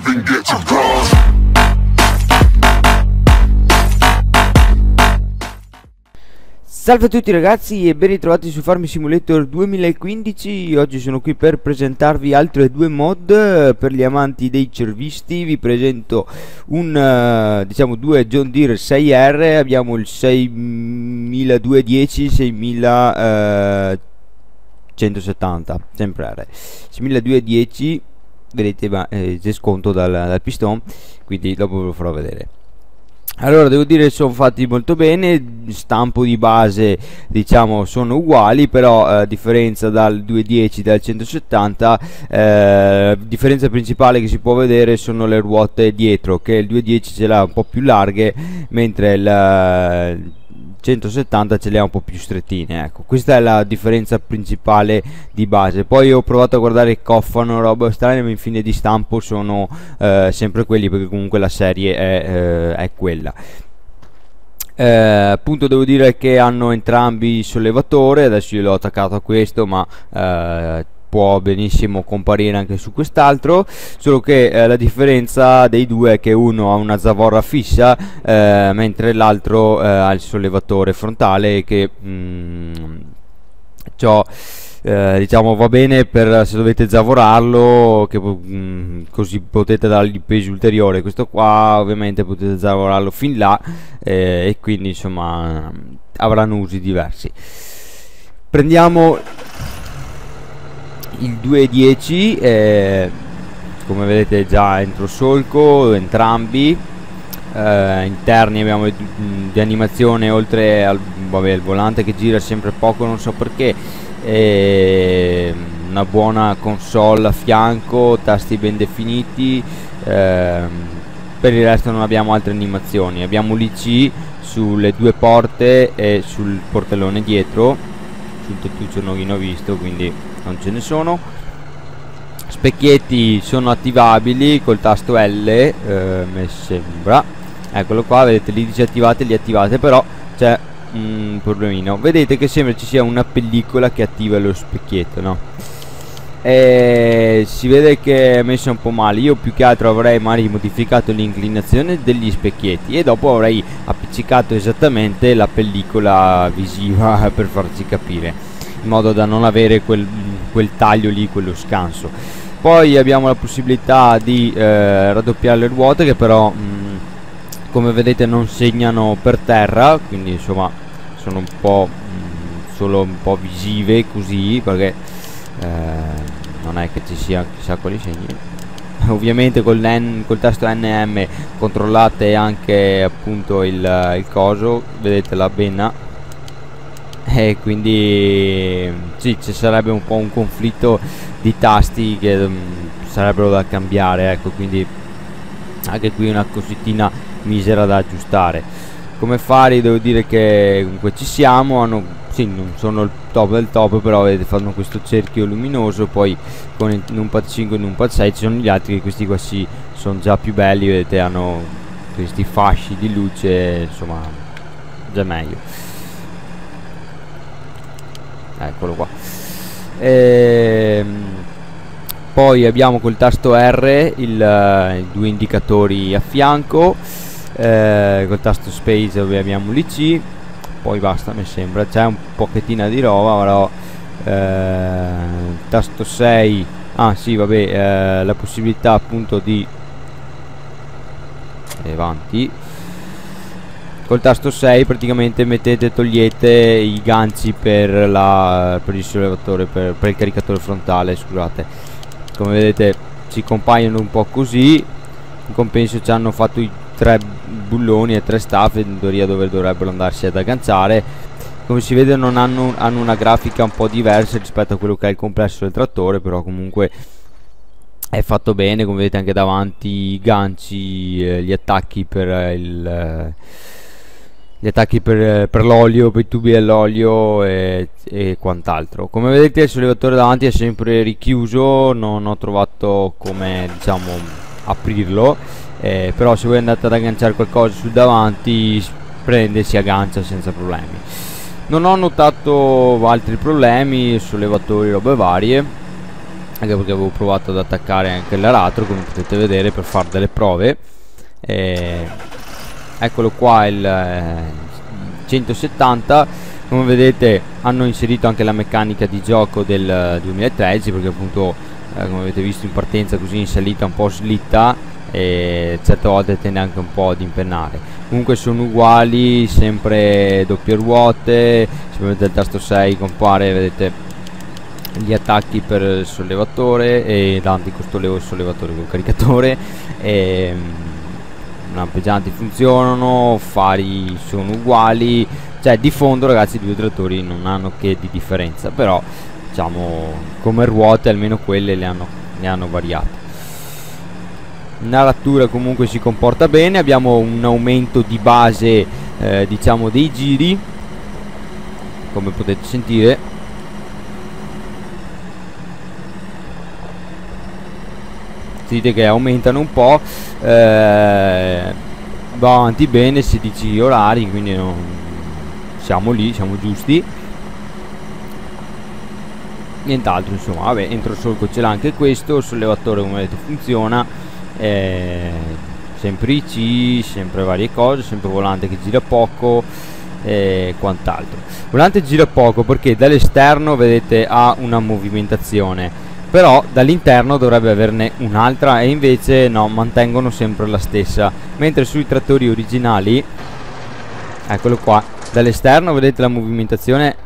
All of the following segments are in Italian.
even get to cross. Salve a tutti ragazzi e ben ritrovati su Farm Simulator 2015 Oggi sono qui per presentarvi altre due mod eh, per gli amanti dei cervisti. Vi presento un, eh, diciamo due John Deere 6R Abbiamo il 6210 6170 sempre R. 6210 vedete ma eh, c'è sconto dal, dal piston quindi dopo ve lo farò vedere. Allora devo dire che sono fatti molto bene stampo di base diciamo sono uguali però eh, a differenza dal 210 dal 170 eh, differenza principale che si può vedere sono le ruote dietro che il 210 ce l'ha un po' più larghe mentre il 170 ce le ha un po' più strettine ecco. Questa è la differenza principale di base. Poi ho provato a guardare il cofano roba strane ma infine di stampo sono eh, sempre quelli perché comunque la serie è, eh, è quella. Eh, appunto devo dire che hanno entrambi sollevatore adesso io l'ho attaccato a questo ma eh, può benissimo comparire anche su quest'altro solo che eh, la differenza dei due è che uno ha una zavorra fissa eh, mentre l'altro eh, ha il sollevatore frontale che mm, ciò eh, diciamo va bene per se dovete zavorarlo che, mh, mm, così potete dargli peso ulteriore questo qua ovviamente potete zavorarlo fin là eh, e quindi insomma avranno usi diversi. Prendiamo il 2.10 eh, come vedete già entro solco entrambi eh, interni abbiamo di, animazione oltre al, vabbè, il volante che gira sempre poco non so perché eh, una buona console a fianco tasti ben definiti eh, per il resto non abbiamo altre animazioni abbiamo l'IC sulle due porte e sul portellone dietro sul tettuccio non ho visto quindi non ce ne sono. Specchietti sono attivabili col tasto L eh, mi sembra. Eccolo qua vedete li disattivate li attivate però c'è un problemino. Vedete che sembra ci sia una pellicola che attiva lo specchietto no e si vede che è messa un po' male io più che altro avrei magari modificato l'inclinazione degli specchietti e dopo avrei appiccicato esattamente la pellicola visiva per farci capire in modo da non avere quel, quel taglio lì, quello scanso. Poi abbiamo la possibilità di eh, raddoppiare le ruote che però mh, come vedete non segnano per terra, quindi insomma sono un po' mh, solo un po' visive così perché eh, non è che ci sia chissà quali segni. Ovviamente col, N, col tasto NM controllate anche appunto il, il coso vedete la benna. E quindi sì ci sarebbe un po' un conflitto di tasti che um, sarebbero da cambiare ecco quindi anche qui una cosettina misera da aggiustare. Come fari devo dire che comunque ci siamo hanno sì non sono il top del top però vedete fanno questo cerchio luminoso poi con il numpad 5 e numpad 6 ci sono gli altri che questi qua sì sono già più belli vedete hanno questi fasci di luce insomma già meglio. Eccolo qua. Ehm, poi abbiamo col tasto R il, uh, i due indicatori a fianco. Eh, col tasto space abbiamo l'IC poi basta mi sembra. C'è un pochettino di roba però eh, tasto 6 ah sì vabbè eh, la possibilità appunto di avanti. Col tasto 6 praticamente mettete togliete i ganci per, la, per il sollevatore per, per il caricatore frontale scusate. Come vedete si compaiono un po' così. In compenso ci hanno fatto i tre bulloni e tre staff in teoria dove dovrebbero andarsi ad agganciare. Come si vede non hanno, hanno una grafica un po' diversa rispetto a quello che è il complesso del trattore però comunque è fatto bene. Come vedete anche davanti i ganci eh, gli attacchi per il eh, gli attacchi per, per l'olio, per i tubi dell'olio e, e, quant'altro. Come vedete il sollevatore davanti è sempre richiuso, non ho trovato come diciamo aprirlo, eh, però se voi andate ad agganciare qualcosa sul davanti prende e si aggancia senza problemi. Non ho notato altri problemi, sollevatori, robe varie. anche perché avevo provato ad attaccare anche l'aratro come potete vedere per fare delle prove e eccolo qua il eh, 170 come vedete hanno inserito anche la meccanica di gioco del 2013 perché appunto eh, come avete visto in partenza così in salita un po' slitta e certe volte tende anche un po' ad impennare. Comunque sono uguali sempre doppie ruote se vedete il tasto 6 compare vedete gli attacchi per sollevatore e davanti costolevo il sollevatore col caricatore. E lampeggianti funzionano fari sono uguali cioè di fondo ragazzi i due trattori non hanno che di differenza però diciamo come ruote almeno quelle le hanno, le hanno variate naratura comunque si comporta bene abbiamo un aumento di base eh, diciamo dei giri. Come potete sentire. Partite che aumentano un po' eh, va avanti bene 16 orari quindi non, siamo lì siamo giusti. Nient'altro insomma vabbè entro solco ce l'ha anche questo sollevatore come vedete funziona eh, sempre IC sempre varie cose sempre volante che gira poco e quant'altro. Volante gira poco perché dall'esterno vedete ha una movimentazione però dall'interno dovrebbe averne un'altra e invece no, mantengono sempre la stessa. Mentre sui trattori originali eccolo qua dall'esterno vedete la movimentazione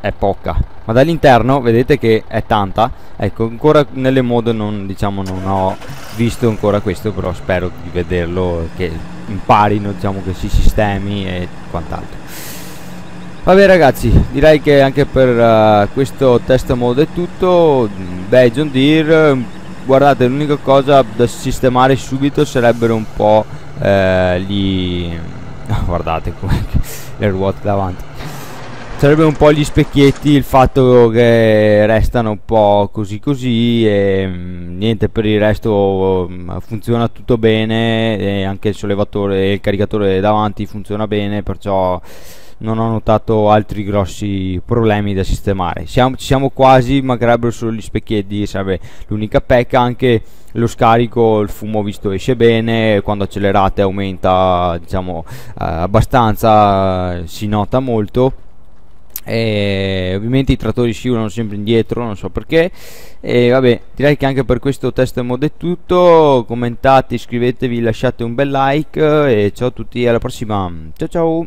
è poca ma dall'interno vedete che è tanta ecco ancora nelle mode non diciamo non ho visto ancora questo però spero di vederlo che imparino diciamo che si sistemi e quant'altro Vabbè ragazzi, direi che anche per uh, questo test mode è tutto. Beh, John Deere, guardate, l'unica cosa da sistemare subito sarebbero un po' eh, gli... guardate come le ruote davanti. Sarebbe un po' gli specchietti, il fatto che restano un po' così così e mm, niente per il resto mm, funziona tutto bene anche il sollevatore e il caricatore davanti funziona bene, perciò non ho notato altri grossi problemi da sistemare. Siamo, ci siamo quasi mancherebbero solo gli specchietti sarebbe l'unica pecca anche lo scarico il fumo visto esce bene quando accelerate aumenta diciamo eh, abbastanza si nota molto e ovviamente i trattori scivolano sempre indietro non so perché. E vabbè direi che anche per questo test mod è tutto. Commentate iscrivetevi lasciate un bel like. E ciao a tutti alla prossima. Ciao ciao